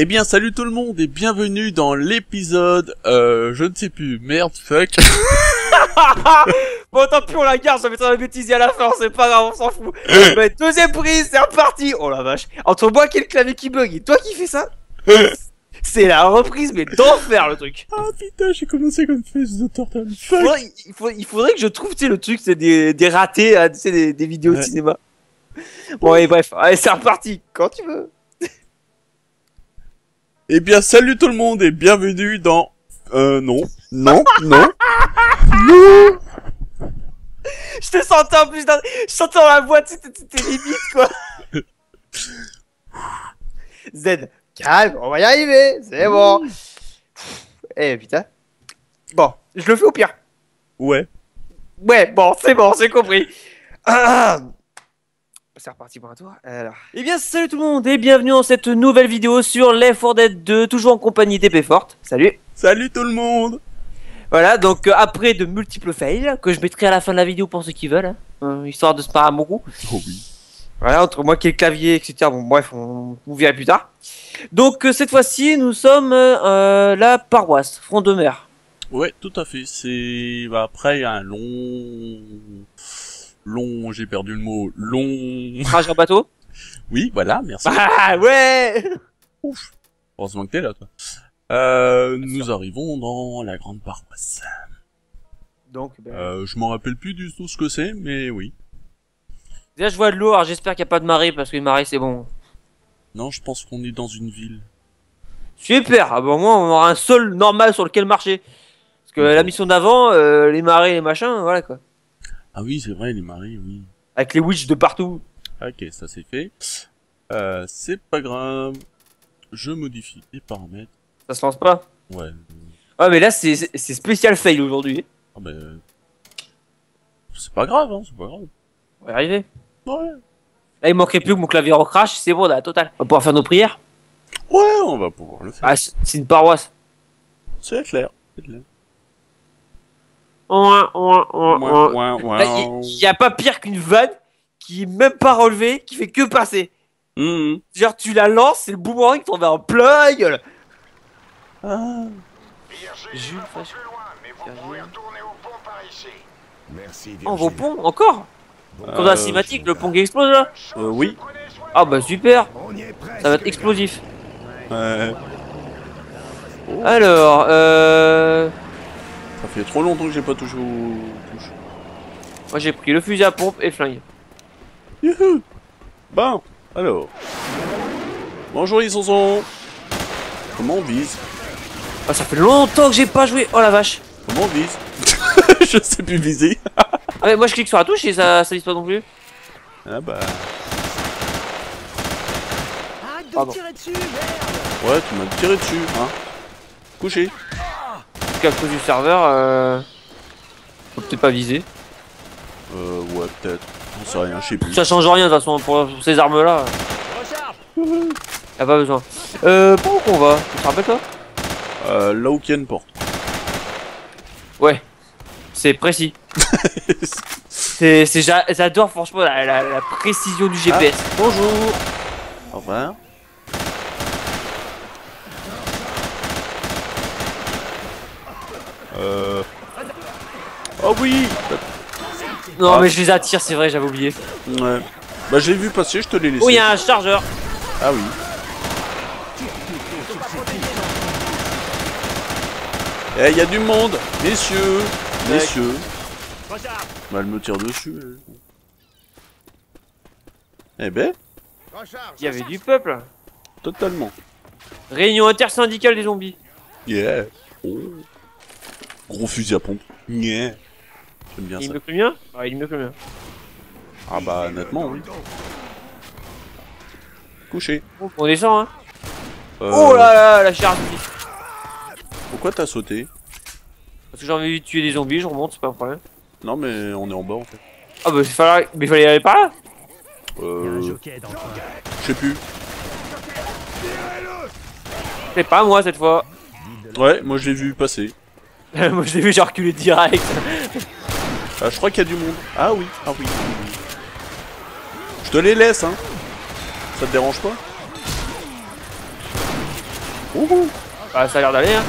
Eh bien, salut tout le monde et bienvenue dans l'épisode, euh, je ne sais plus, merde, fuck. bon, tant pis, on la garde, ça mettra la bêtise à la fin, c'est pas grave, on s'en fout. Mais deuxième prise, c'est reparti. Oh la vache. Entre moi qui ai le clavier qui bug et toi qui fais ça, c'est la reprise, mais d'enfer le truc. Ah putain, j'ai commencé comme Face de Turtle. Fuck. Faudrait- il, faut- il faudrait que je trouve, tu sais, le truc, c'est des, des ratés, hein, tu sais, des, des vidéos de cinéma. Bon, et bref, allez, c'est reparti, quand tu veux. Eh bien, salut tout le monde et bienvenue dans, euh, non, non, non, non. Je te sentais en plus dans, je sentais dans la voix, tu t'es- limite, quoi. Z, calme, on va y arriver, c'est bon. Eh, putain. Bon, je le fais au pire. Ouais. Ouais, bon, c'est bon, c'est compris. Ah. C'est reparti pour un tour. Alors. Eh bien, salut tout le monde et bienvenue dans cette nouvelle vidéo sur Left 4 Dead 2, toujours en compagnie d'épée forte. Salut. Salut tout le monde. Voilà, donc euh, après de multiples fails que je mettrai à la fin de la vidéo pour ceux qui veulent, hein, euh, histoire de se parer à mon goût. Oh oui. Voilà, entre moi qui ai le clavier, etc. Bon, bref, on vous verra plus tard. Donc euh, cette fois-ci, nous sommes euh, euh, la paroisse, front de mer. Ouais, tout à fait. C'est bah, après un long, long, j'ai perdu le mot, long. Trajet en bateau. Oui, voilà, merci. Ah ouais. Ouf. Heureusement que t'es là, toi. Euh, nous arrivons dans la grande paroisse. Donc, ben, Euh, je m'en rappelle plus du tout ce que c'est, mais oui. déjà je vois de l'eau. Alors j'espère qu'il n'y a pas de marée parce qu'une marée c'est bon. Non, je pense qu'on est dans une ville. Super. Ah bon, au moins on aura un sol normal sur lequel marcher. Parce que la mission d'avant, euh, les marées, les machins, voilà quoi. Ah oui, c'est vrai, les maris, oui. Avec les witches de partout. Ok, ça c'est fait. Euh, c'est pas grave. Je modifie les paramètres. Ça se lance pas? Ouais. Ouais, mais là c'est spécial fail aujourd'hui. Ah ben... C'est pas grave, hein, c'est pas grave. On va y arriver. Ouais. Là il manquerait plus que mon clavier recrache, c'est bon, on a la totale. On va pouvoir faire nos prières. Ouais, on va pouvoir le faire. Ah, c'est c'est une paroisse. C'est clair. C'est clair. Il y, a pas pire qu'une vanne qui est même pas relevée, qui fait que passer. Mhm. Genre tu la lances, c'est le boomerang qui tombe en plein la gueule. Ah. Jules, Merci Oh, vos ponts, encore Comme dans la Euh, cinématique, le pont qui explose là Euh, oui. Ah bah super, ça va être explosif. Ouais. Alors, euh... Ça fait trop longtemps que j'ai pas touché aux touches. Moi j'ai pris le fusil à pompe et flingue. Youhou Bon, alors. Bonjour les sonsons. Comment on vise? Ah ça fait longtemps que j'ai pas joué, oh la vache. Comment on vise? Je sais plus viser. Ah mais moi je clique sur la touche et ça, ça vise pas non plus. Ah bah... Arrête de me tirer dessus, merde Ouais, tu m'as tiré dessus, hein. Couché. Qu'à cause du serveur, euh... Faut peut-être pas viser. Euh, ouais, peut-être. On sait rien, je sais plus. Ça change rien de toute façon pour, pour ces armes là. Recharge Y'a pas besoin. Euh, par où qu'on va Tu te rappelles toi? Euh, là où qu'il y a une porte. Ouais. C'est précis. C'est, c'est, j'a- j'adore franchement la, la, la précision du GPS. Bonjour. Au revoir. Euh... Oh oui Non Ah. mais je les attire, c'est vrai, j'avais oublié. Ouais. Bah j'ai vu passer, je te l'ai laissé. Oh, il y a un chargeur. Ah oui. Eh, il y a du monde Messieurs Messieurs Bah, elle me tire dessus. elle. Eh ben. Il y avait du peuple. totalement. Réunion intersyndicale des zombies. Yeah oh. Gros fusil à pompe. Yeah J'aime bien Il est ça. mieux que le mien Ah, il est mieux que le mien. Ah bah, honnêtement, oui. Couché. On descend, hein. Euh, Oh là là, la charge. Pourquoi t'as sauté? Parce que j'ai envie de tuer des zombies, je remonte, c'est pas un problème. Non, mais on est en bas, en fait. Ah bah, il fallait, mais il fallait aller par là. Euh... Je sais plus. C'est pas moi cette fois. Ouais, moi je l'ai vu passer. moi je l'ai vu, j'ai reculé direct. Ah, je crois qu'il y a du monde. Ah oui, ah oui. Je te les laisse, hein. Ça te dérange pas? Ouhou. Bah, ça a l'air d'aller, hein.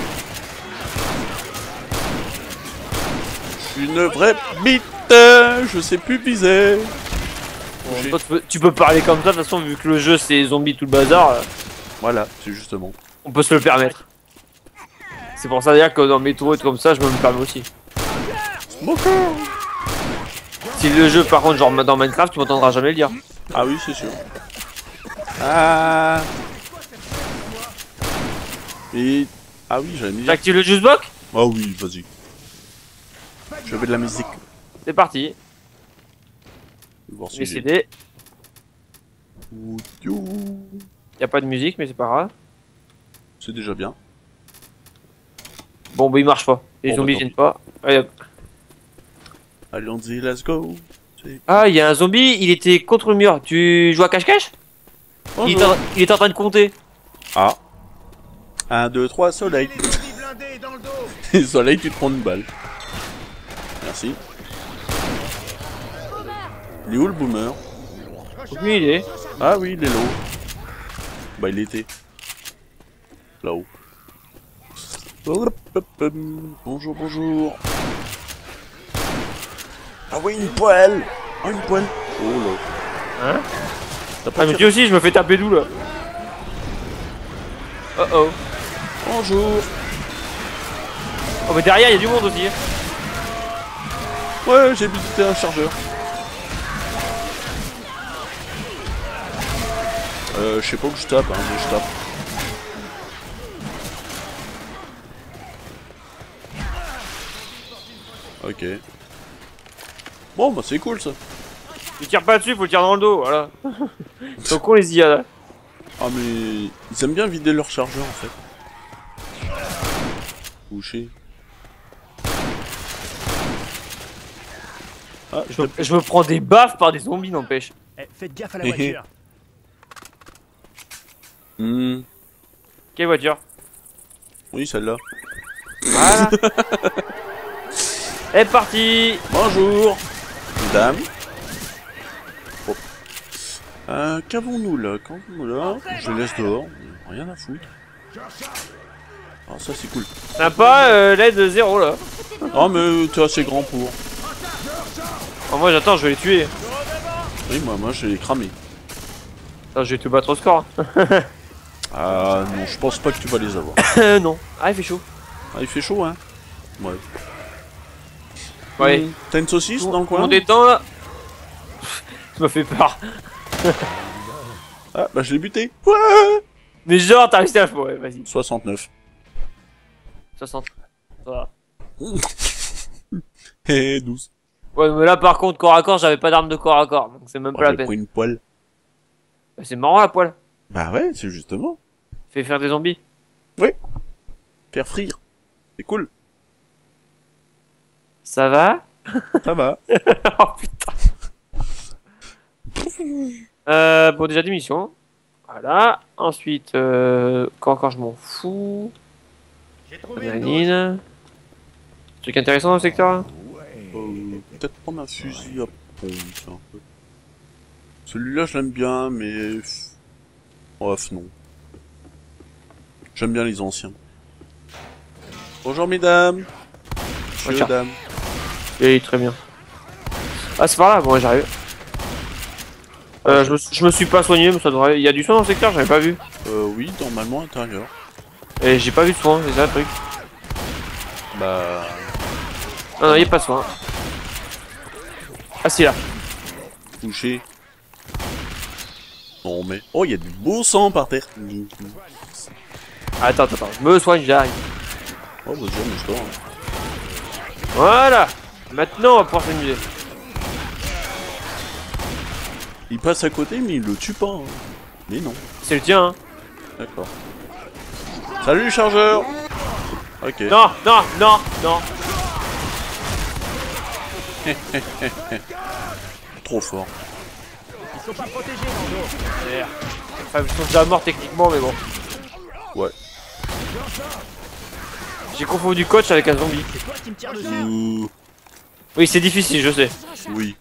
Je suis une vraie bite. Je sais plus viser. Bon, J'ai- toi, tu, peux, tu peux parler comme ça, de toute façon, vu que le jeu c'est zombie tout le bazar, euh, Voilà, c'est justement. on peut se le permettre. C'est pour ça d'ailleurs que dans mes tours et tout comme ça, je me le permets aussi. Smoker. Si le jeu, par contre, genre dans Minecraft, tu m'entendras jamais le dire. Ah oui, c'est sûr. Ah. Et ah oui, j'allais me dire. J'active le juice box Ah oui, vas-y. Je vais de la musique. C'est parti. Je vais voir si CD. Y a pas de musique, mais c'est pas grave. C'est déjà bien. Bon, bah il marche pas. Les Bon, zombies bah, viennent pas. Allez, hop. Allons-y, let's go. Ah, il y a un zombie, il était contre le mur. Tu joues à cache-cache? Il, est en- il est en train de compter. Ah. 1, 2, 3, soleil. Soleil, tu te prends une balle. Merci. Il est où le boomer? Aucune idée. Ah oui, il est là-haut. Bah, il était. Là-haut. Bonjour, bonjour. Ah oui, une poêle Ah, une poêle Oh là. Hein T'as pas Ah, mais tiré- tu aussi, je me fais taper d'où là Oh oh. Bonjour Oh, mais derrière, il y a du monde aussi. hein. Ouais, j'ai buté un chargeur. Euh, je sais pas où je tape, hein, mais je tape. Ok. Bon, bah c'est cool ça. Tu tires pas dessus, faut le tirer dans le dos, voilà. Donc on les y a là. Ah mais ils aiment bien vider leur chargeur en fait. Boucher. Ah, Je me, je me prends des baffes par des zombies, n'empêche. Eh, faites gaffe à la Hé, hé. voiture. Hmm, Quelle voiture? Oui celle-là. Voilà. C'est parti Bonjour, mesdames. Oh. Euh, qu'avons-nous là Qu'avons-nous là Je laisse dehors, rien à foutre. Ah ça c'est cool. Sympa, euh, l'aide zéro là. Ah mais t'es assez grand pour. Oh, moi j'attends, je vais les tuer. Oui moi moi je vais les cramer. Attends, je vais te battre au score. Ah non je pense pas que tu vas les avoir. Non. Ah, il fait chaud. Ah il fait chaud hein Ouais. Ouais. T'as une saucisse dans le On coin détend là. Ça m'a fait peur. Ah bah je l'ai buté. Ouais Mais genre, t'as réussi à le Ouais, vas-y. 69. 60. Ça va. Eh 12. Ouais, mais là par contre, corps à corps, j'avais pas d'arme de corps à corps. Donc c'est même Oh, pas la j'ai peine. pris une poêle. Bah, C'est marrant la poêle. Bah ouais c'est justement. Fait faire des zombies. Faire frire. C'est cool. Ça va Ça va. Oh putain. euh, bon, déjà des missions. Voilà. Ensuite, euh, à corps, je m'en fous. J'ai trouvé une dose. Adrénaline. Truc intéressant dans le secteur là Euh, Peut-être prendre un fusil à pompe. tiens, un peu. Celui-là, je l'aime bien, mais... Bref, non. J'aime bien les anciens. Bonjour, mesdames. Monsieur, Bonjour. dames. Et très bien. Ah, c'est par là, bon, j'arrive. Euh, je, me, suis- je me suis pas soigné, mais ça devrait. Il y a du soin dans le secteur, j'avais pas vu. Euh, oui, normalement, intérieur. Et j'ai pas vu de soin, c'est ça le truc. Bah... Non, non, il y a pas de soin. Ah, si là. Touché. Non, mais... Oh, il y a du beau sang par terre. Attends, attends, attends, je me soigne, j'arrive. Oh, bah, déjà, dors, hein. Voilà Maintenant, on va pouvoir s'amuser. Il passe à côté, mais il le tue pas. hein. Mais non. C'est le tien, hein. D'accord. Salut, chargeur Ok. Non, non, non, non. Trop fort. Ils sont pas protégés dans. Enfin, ils sont déjà morts techniquement, mais bon. Ouais. J'ai confondu coach avec un zombie. C'est toi qui me tire dessus. Oui, c'est difficile, je sais. oui.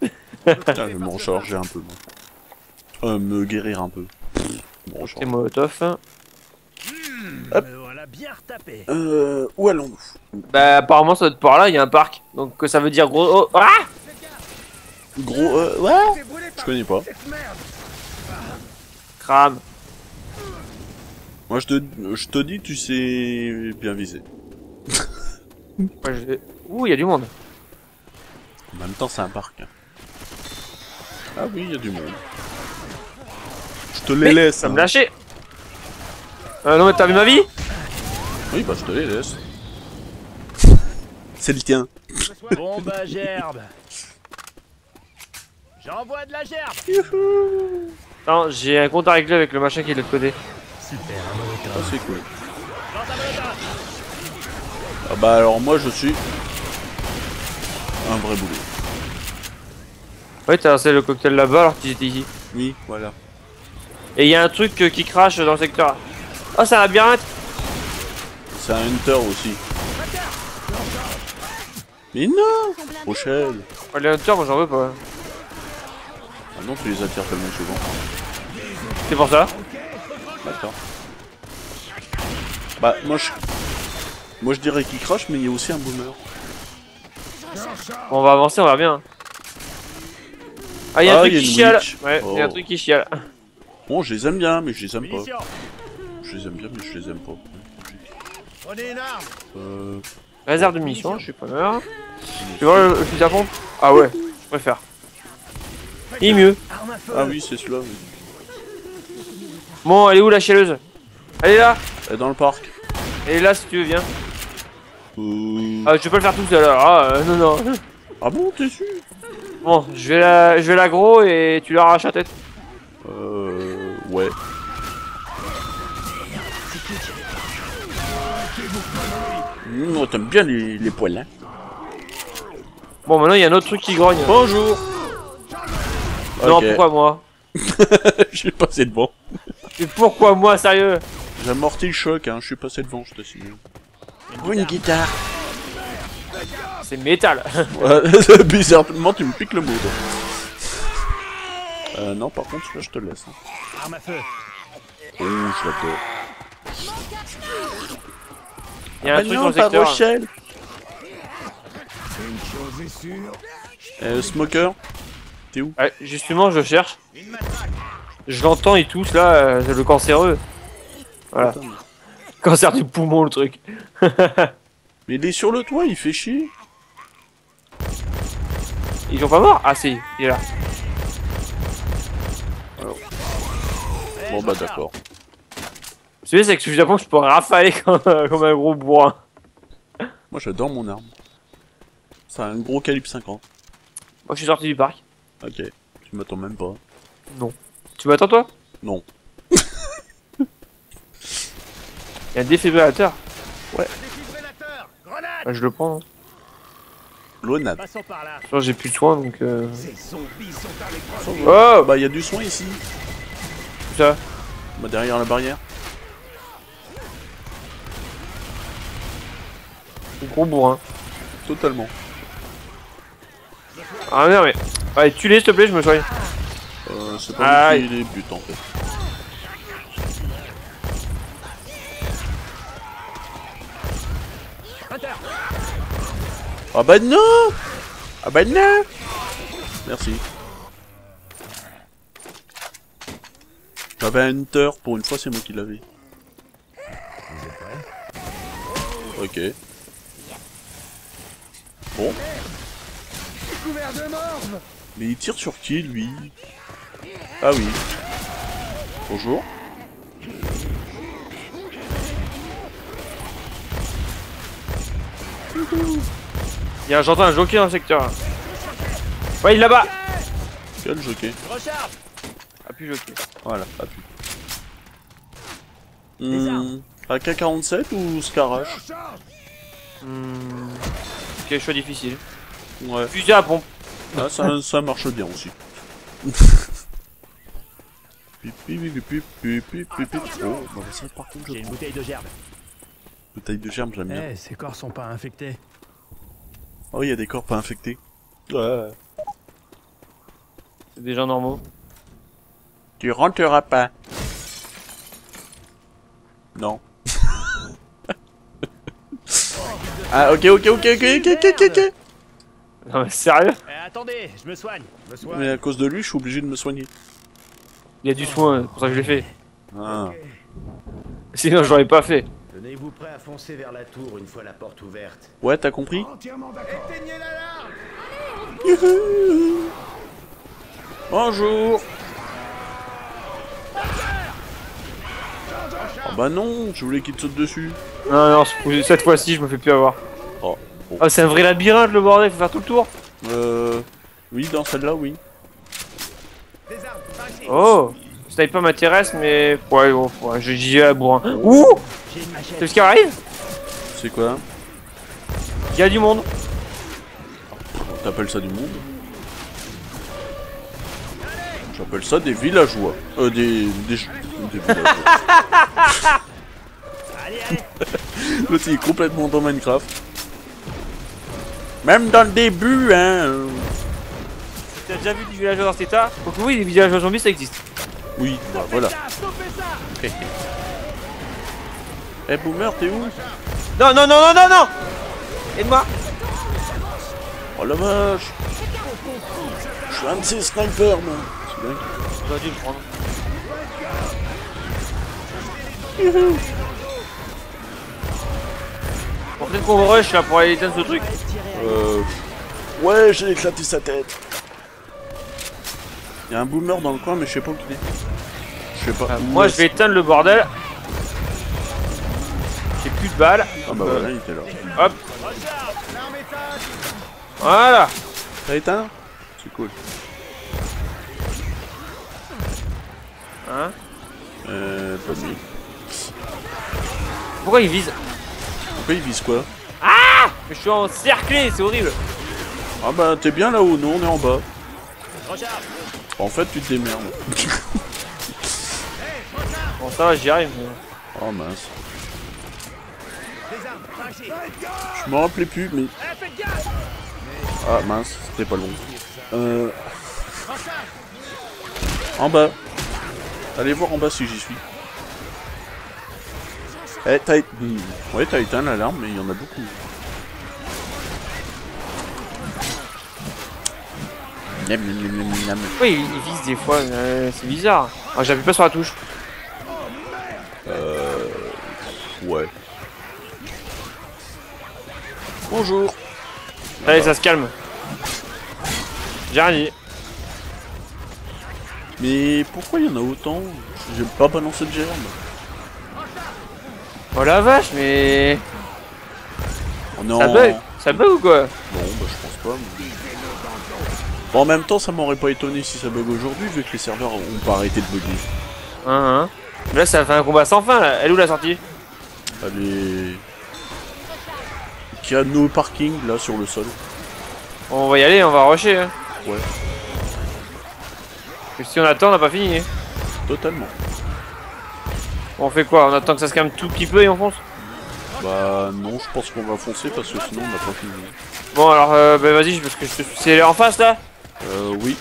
Putain, je vais me recharger un peu, moi. Euh, me guérir un peu. C'est. Molotov. hein. Hop. Me voilà bien retapé. Euh, où allons-nous? Bah, apparemment, ça doit être par là, il y a un parc. Donc, ça veut dire gros. oh, ah Gros, euh, ouais Je connais pas. cette merde Crame. Moi, je te, je te dis, tu sais bien viser. Ouh, il y a du monde. En même temps, c'est un parc. hein. Ah oui, il y a du monde. Je te les Mais, laisse. Ça me hein. lâcher. Euh, non, mais t'as vu ma vie Oui, bah je te les laisse. C'est le tien. Bon bah gerbe. J'envoie de la gerbe. Non, j'ai un compte à régler avec le machin qui est de l'autre côté. Super, un Ah, c'est cool. Molotov. Ah bah alors moi, je suis un vrai boulot. Ouais, t'as lancé le cocktail là-bas alors qu'ils étaient ici. Oui, voilà. Et il y a un truc euh, qui crache dans le secteur. Oh, c'est un labyrinthe C'est un hunter aussi. Mais non Rochelle Oh, Les hunters, moi j'en veux pas. Ah non, tu les attires tellement souvent. C'est pour ça. D'accord. Bah, moi je... Moi je dirais qu'il crache, mais il y a aussi un boomer. Bon, on va avancer, on va bien. Ah, il y a un Ah, truc il y a qui chiale. witch. Ouais, il y a un Oh. truc qui chiale. Bon, je les aime bien, mais je les aime pas. Je les aime bien, mais je les aime pas. Arme Euh... Réserve de munitions, je suis pas là. Tu vois le, fusil à pompe? Ah ouais, je préfère. Il est mieux. Ah oui, c'est celui-là. oui. Bon, elle est où la chialeuse? Elle est là Elle est dans le parc. Elle est là si tu veux, viens. Euh... Ah, je vais pas le faire tout seul alors. Ah, euh, non, non. Ah bon, t'es sûr? Bon, je vais la, je vais l'aggro et tu leur arraches la tête. Euh... Ouais. Mmh, oh, T'aimes bien les, les poils, hein? Bon, maintenant il y a un autre truc qui grogne. Bonjour Non, Ok. pourquoi moi Je suis passé devant. Mais pourquoi moi, sérieux? J'ai amorti le choc, hein. Je suis passé devant, je te Une guitare. C'est métal. Ouais, bizarrement, tu me piques le mood. Euh, non, par contre, là, je te le laisse. hein. Arme à feu. Oh, je l'adore. Il y a un Ah truc non, dans le pas secteur. Rochelle Une chose est sûre, Euh, Smoker T'es où? Ouais, justement, je cherche. Je l'entends, il tousse là, euh, c'est le cancéreux. Voilà. Attends, Cancer du poumon, le truc. Mais il est sur le toit, il fait chier. Ils sont pas morts? Ah si, il est là. Bon, bah d'accord. Ce que c'est que je Japon, je pourrais rafaler comme, comme un gros bourrin. Moi, j'adore mon arme. C'est un gros calibre 50. Moi, je suis sorti du parc. Ok. Tu m'attends même pas. Tu m'attends, toi? Non. Il y a un défibrillateur. Défibrillateur Grenade Bah, je le prends. hein. L'ONAD. Passons par là. Sinon, j'ai plus de soins, donc... Euh... Sont l'épreuve Oh Bah, il y a du soin ici. Ça? Bah, derrière la barrière. Gros bourrin. Totalement. Ah non, mais... Allez, tue-les, s'il te plaît, je me soigne. Euh, c'est pas moi Aïe. qui les bute en fait. Ah bah non Ah bah non Merci. J'avais un hunter, pour une fois c'est moi qui l'avais. Ok. Bon. Mais il tire sur qui lui? Ah oui. Bonjour. Y a, j'entends un jockey dans le secteur. là. Ouais, il est là-bas Quel jockey Recharge. Ah, plus jockey. Voilà, appuie. Des Hmm, AK-47 ou Scarache Hmm... Quel choix difficile. Ouais. Fusil à pompe. Ah, ça, ça marche bien aussi. Pipi, pipi, pipi, pipi, pipi. Oh, bah ça par contre je J'ai une bouteille de gerbe. Bouteille de germe, j'aime bien. Eh, ces corps sont pas infectés. Oh, il y a des corps pas infectés. Ouais. C'est des gens normaux. Tu rentreras pas. Non. ah, ok, ok, ok, ok, ok, ok, ok. ok Non mais sérieux? Euh, Attendez, je me soigne. me. Mais à cause de lui, je suis obligé de me soigner. Il y a du soin, c'est pour ça que je l'ai fait. Ah. Sinon, j'aurais pas fait. Tenez-vous prêt à foncer vers la tour une fois la porte ouverte. Ouais, t'as compris. Éteignez l'alarme Bonjour Ah bah non, je voulais qu'il te saute dessus. Non, non, ce- cette fois-ci je me fais plus avoir. Oh, bon. Oh, c'est un vrai labyrinthe le bordel, faut faire tout le tour. Euh... Oui, dans celle-là, oui. Oh Sniper m'intéresse, mais. Ouais, bon, ouais, je vais à bourrin. Ouh. C'est ce qui arrive C'est quoi Il y a du monde. T'appelles ça du monde J'appelle ça des villageois. Euh, des... des... des villageois. Allez, allez. L'autre, il est complètement dans Minecraft. Même dans le début, hein T'as déjà vu des villageois dans cet état? Donc oui, les villageois zombies ça existe. Oui, bah voilà. Eh, Boomer, t'es où? Non, non, non, non, non, non Aide-moi Oh la vache Je suis un de ces snipers, moi C'est dingue. J'aurais dû le prendre. Bon, peut-être qu'on rush là pour aller éteindre ce truc. Euh... Ouais, j'ai éclaté sa tête. Il y a un boomer dans le coin, mais je sais pas où il est. Je sais pas. Ah, où moi je vais éteindre le bordel. J'ai plus de balles. Ah bah Euh, voilà, il était là. Hop, voilà. T'as éteint? C'est cool. Hein? Euh... Pas de nuit. Pourquoi il vise? Pourquoi il vise quoi? Je suis encerclé, c'est horrible. Ah bah t'es bien là-haut, nous on est en bas. Recharge. En fait, tu te démerdes. Bon ça va, j'y arrive. Oh mince. Je me rappelais plus, mais... Ah mince, c'était pas long. Euh... En bas. Allez voir en bas si j'y suis. Eh, t'as éteint... Ouais, t'as éteint l'alarme, mais il y en a beaucoup. Pourquoi il, vise des fois euh, C'est bizarre. Ah, j'appuie pas sur la touche. Ouais. Bonjour. Allez, ça se calme. J'ai rien dit. Mais pourquoi il y en a autant J'ai pas balancé de gerbe. Oh la vache, mais. On est Ça en... bug Ça bug ou quoi? Bon, bah je pense pas. mais- Bon, en même temps, ça m'aurait pas étonné si ça bug aujourd'hui, vu que les serveurs ont pas arrêté de bugger. Hein, hein. Mais Là, ça fait un combat sans fin. Là. Elle est où la sortie? Allez. Qui a nos parkings là sur le sol. On va y aller, on va rusher. Hein. Ouais. Que si on attend, on n'a pas fini. hein. Totalement. On fait quoi? On attend que ça se calme tout petit peu et on fonce? Bah non, je pense qu'on va foncer parce que sinon on n'a pas fini. Bon, alors, euh, bah vas-y, parce que je te... c'est en face là Euh, oui.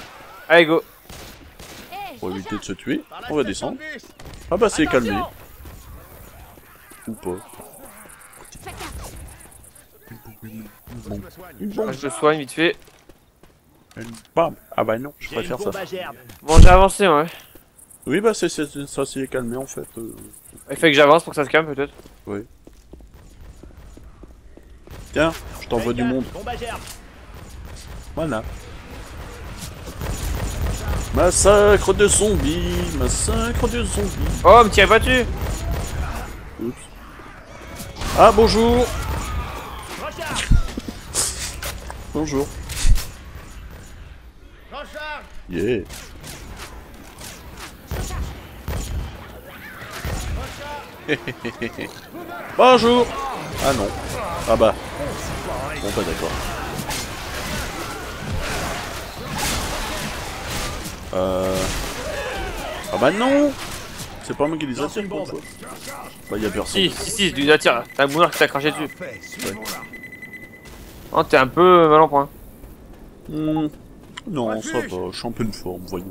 Allez, go. Pour éviter de se tuer, on va descendre. Ah bah c'est calmé. Ou pas. Je soigne. Bon. Ah, Je le soigne vite fait. Bam. Ah bah non, je préfère ça. Bon, j'ai avancé, ouais. Oui bah c'est c'est- ça s'est calmé en fait. euh. Il fait que j'avance pour que ça se calme peut-être. Tiens, je t'envoie du monde. Voilà. Massacre de zombies, massacre de zombies. Oh, me tirez pas dessus Oups. Ah bonjour. Bonjour. Yeah. Bonjour. Ah non. Ah bah. Bon bah d'accord. Euh. Ah bah non. C'est pas moi qui les attire quoi. Bah y a personne. Si, si, si, du attire. T'as un boomer qui t'a craché dessus. Là. Oh, t'es un peu mal en point. Non, ça va. Je suis en pleine forme, voyons.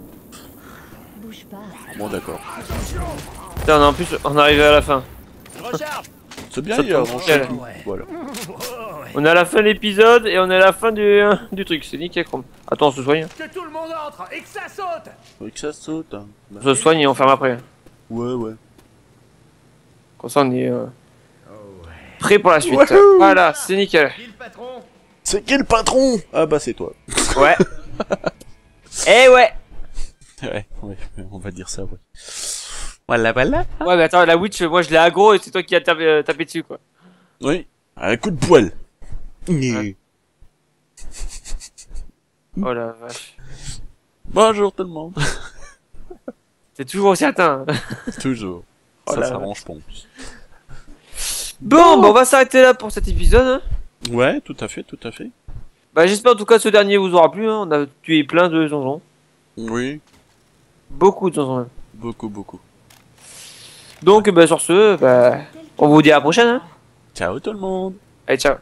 Bouge pas. Bon d'accord. Putain, on est en plus, on est arrivé à la fin. C'est bien, il a. Voilà. On est à la fin de l'épisode et on est à la fin du, du truc. C'est nickel, Chrome. Attends, on se soigne. Que tout le monde entre et que ça saute Faut que ça saute. hein. Bah, On se soigne et on ferme après. Ouais, ouais. Comme ça, on est euh, Oh ouais. prêt pour la suite. Wouhou Voilà, c'est nickel. Qui le patron? C'est qui le patron? Ah bah c'est toi. Ouais. Eh ouais. Ouais, ouais, on va dire ça, ouais. Voilà, voilà. Ouais, mais attends, la witch, moi je l'ai aggro et c'est toi qui as tapé, euh, tapé dessus, quoi. Oui, un coup de poil. Mmh. Oh la vache. Bonjour tout le monde. T'es toujours certain. Toujours. Oh ça s'arrange plus. Bon, bah on va s'arrêter là pour cet épisode. hein. Ouais, tout à fait, tout à fait. Bah j'espère en tout cas que ce dernier vous aura plu. hein. On a tué plein de zonzons. Oui, Beaucoup de zonzons beaucoup, beaucoup. Donc bah sur ce, bah on vous dit à la prochaine. Hein. Ciao tout le monde. Allez, ciao.